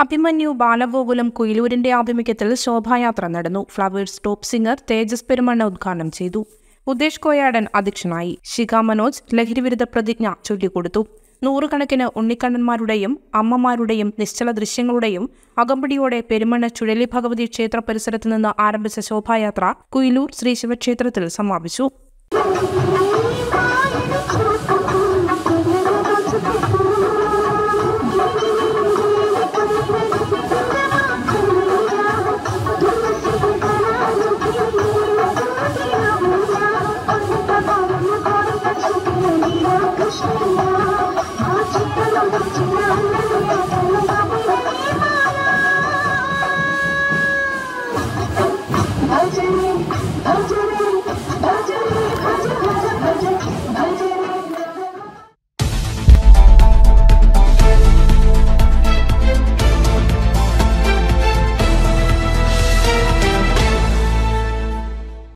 അഭിമന്യു ബാലഗോകുലം കുയിലൂരിന്റെ ആഭിമുഖ്യത്തിൽ ശോഭായാത്ര നടന്നു. Flowers top singer Tejas Perumanna ഉദ്ഘാടനം ചെയ്തു. ഉദ്ദേശ് കോയാടൻ അധ്യക്ഷനായി. ശിഖ മനോജ് ലഹരിവിരുദ്ധ പ്രതിജ്ഞ ചൊല്ലിക്കൊടുത്തു. നൂറുകണക്കിന് ഉണ്ണിക്കണ്ണന്മാരുടെയും അമ്മമാരുടെയും നിശ്ചല ദൃശ്യങ്ങളുടെയും അകമ്പടിയോടെ പെരുമണ്ണ ചുഴലി ഭഗവതി ക്ഷേത്ര പരിസരത്ത് നിന്ന് ആരംഭിച്ച ശോഭായാത്ര കുയിലൂർ ശ്രീ ശിവക്ഷേത്രത്തിൽ സമാപിച്ചു. I'm